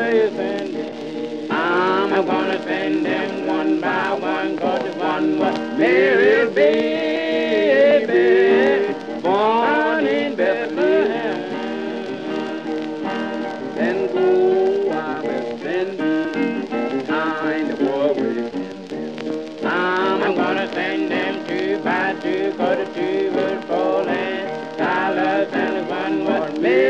baby. I'm gonna spend them one by one, cause one was Mary, baby, born in Bethlehem. Then go I will spend time the war with them? I'm gonna send them two by two, cause two were Paul and Silas and one was Mary.